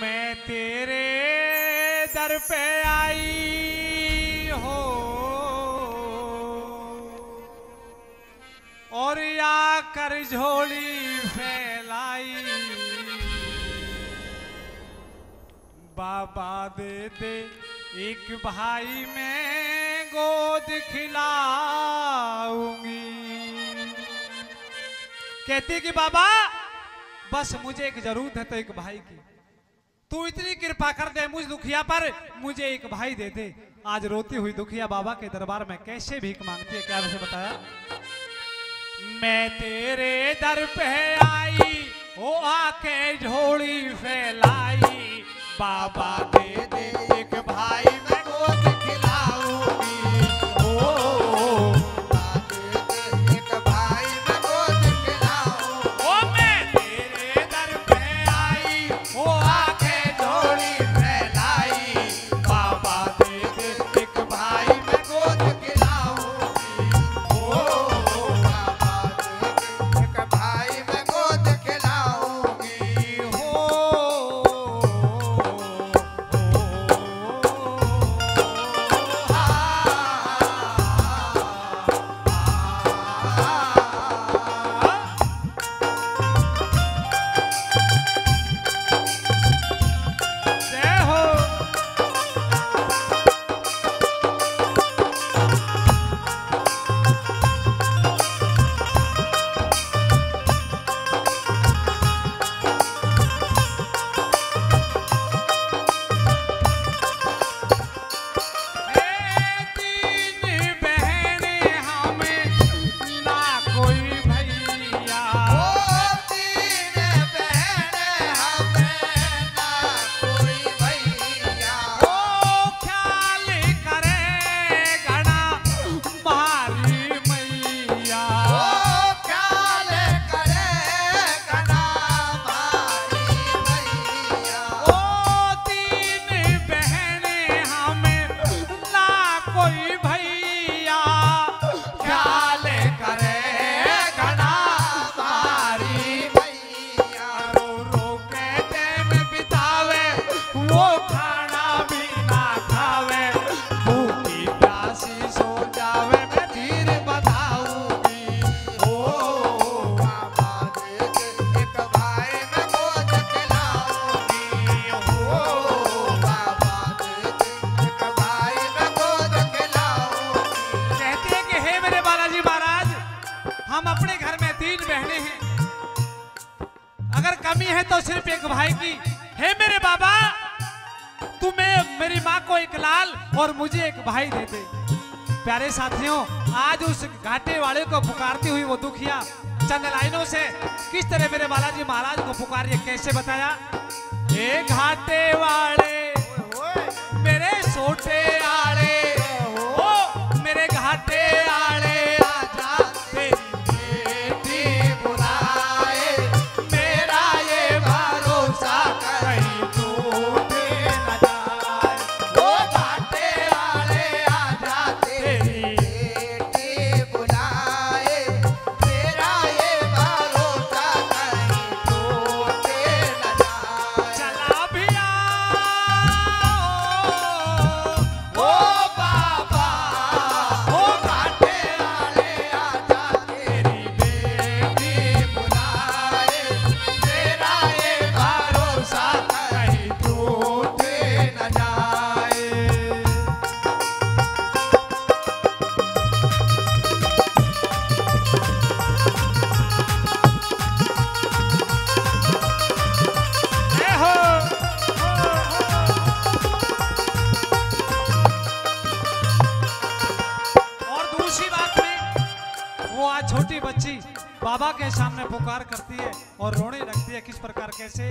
मैं तेरे दर पे आई हो। और या कर झोली फैलाई। बाबा दे दे, एक भाई मैं गोद खिलाऊँगी। कहती कि बाबा, बस मुझे एक ज़रूरत है तो एक भाई की। तू इतनी कृपा कर दे मुझ दुखिया पर, मुझे एक भाई दे दे। आज रोती हुई दुखिया बाबा के दरबार में कैसे भीख मांगती है, क्या मुझे बताया? मैं तेरे दर पे आई, ओ आके झोली फैलाई। बाबा दे दे एक भाई। घर में तीन बहने हैं। अगर कमी है तो सिर्फ़ एक भाई की। हे मेरे बाबा, तुम्हें मेरी माँ को एक लाल और मुझे एक भाई दे दे। प्यारे साथियों, आज उस घाटे वाले को पुकारती हुई वो दुखिया चंद लाइनों से किस तरह मेरे बालाजी महाराज को पुकारिए कैसे बताया? ए घाटे वाले, मेरे सोटे के सामने पुकार करती है और रोने लगती है किस प्रकार कैसे?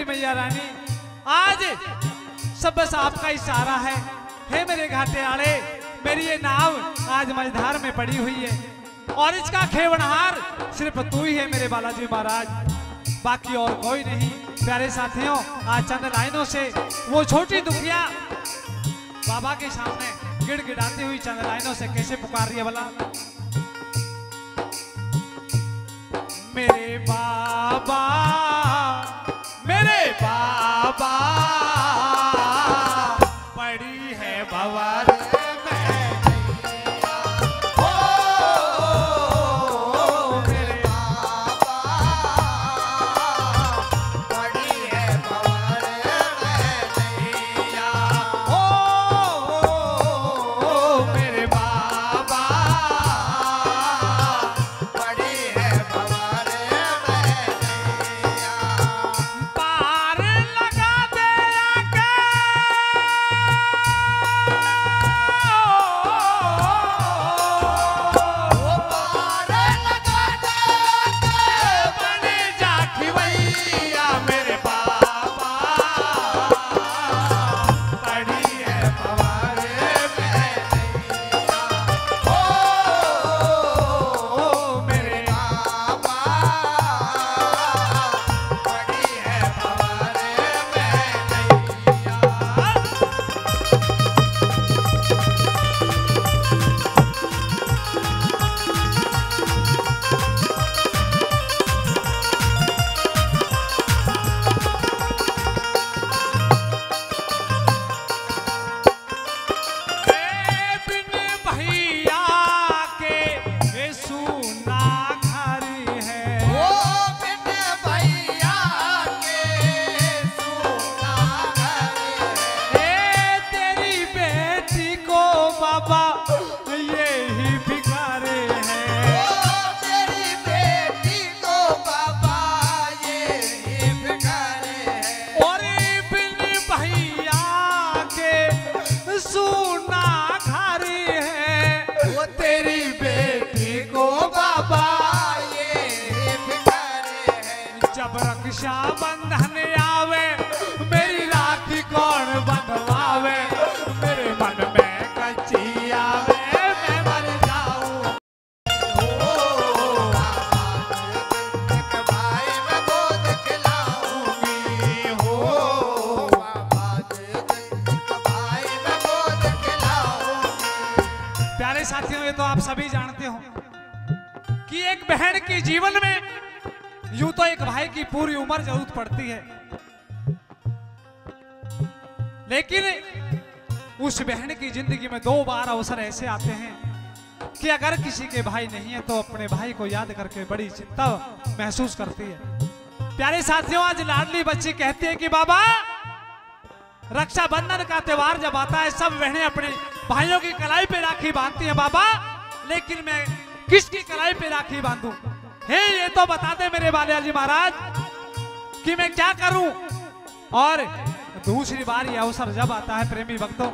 मेरी मैया रानी, आज सब बस आपका इशारा है। हे मेरे घाटे आड़े मेरी ये नाव आज मझधार में पड़ी हुई है। और इसका खेवनहार सिर्फ़ तू ही है मेरे बालाजी महाराज। बाकी और कोई नहीं। प्यारे साथियों, आज चंद लाइनों से वो छोटी दुखिया बाबा के सामने गिड़गिड़ाती हुई चंद लाइनों से कैसे पुकार रही है भला? मेरे बाबा सुना घर है। वो तेरी बेटी को बाबा ये ही। जब रक्षा बंधन साथियों, ये तो आप सभी जानते हो कि एक बहन के जीवन में यूँ तो एक भाई की पूरी उम्र ज़रूरत पड़ती है। लेकिन उस बहन की ज़िंदगी में दो बार अवसर ऐसे आते हैं कि अगर किसी के भाई नहीं है तो अपने भाई को याद करके बड़ी चिंता महसूस करती है। प्यारे साथियों, आज लाडली बच्ची कहती है कि, बाबा, रक्षाबंधन का त्योहार जब आता है, सब बहनें अपने भाइयों की कलाई पे राखी बांधती है बाबा, लेकिन मैं किसकी कलाई पे राखी बांधू? हे, ये तो बता दे मेरे बालिया जी महाराज, कि मैं क्या करूँ? और दूसरी बार ये अवसर जब आता है प्रेमी भक्तों,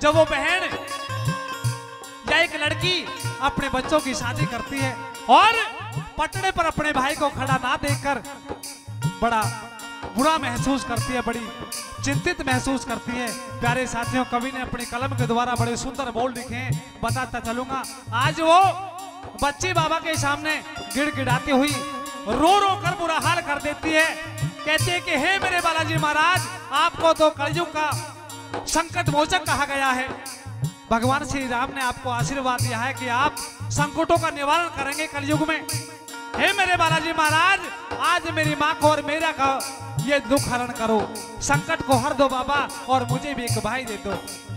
जब वो बहन या एक लड़की अपने बच्चों की शादी करती है, और पटड़े पर अपने भाई को खड़ा ना देखकर बड़ा बुरा महसूस करती है, बड़ी चिंतित महसूस करती है। प्यारे साथियों, कवि ने अपनी कलम के द्वारा बड़े सुंदर बोल लिखे हैं। बताता चलूँगा, आज वो बच्ची बाबा के सामने गिड़गिड़ाती हुई रो रो कर बुरा हाल कर देती है। कहती है कि, हे मेरे बालाजी महाराज, आपको तो कलयुग का संकट मोचक कहा गया है। भगवान श्री राम ने आपको आशीर्वाद दिया है कि आप संकटों का निवारण करेंगे कलयुग में। हे मेरे बालाजी महाराज, आज मेरी माँ को और मेरा ये दुख हरण करो। संकट को हर दो बाबा और मुझे भी एक भाई दे दो।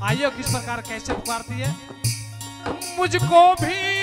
आइयो किस प्रकार कैसे पुकारती है? मुझको भी